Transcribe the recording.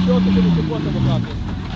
cachorro que eu não suporto a.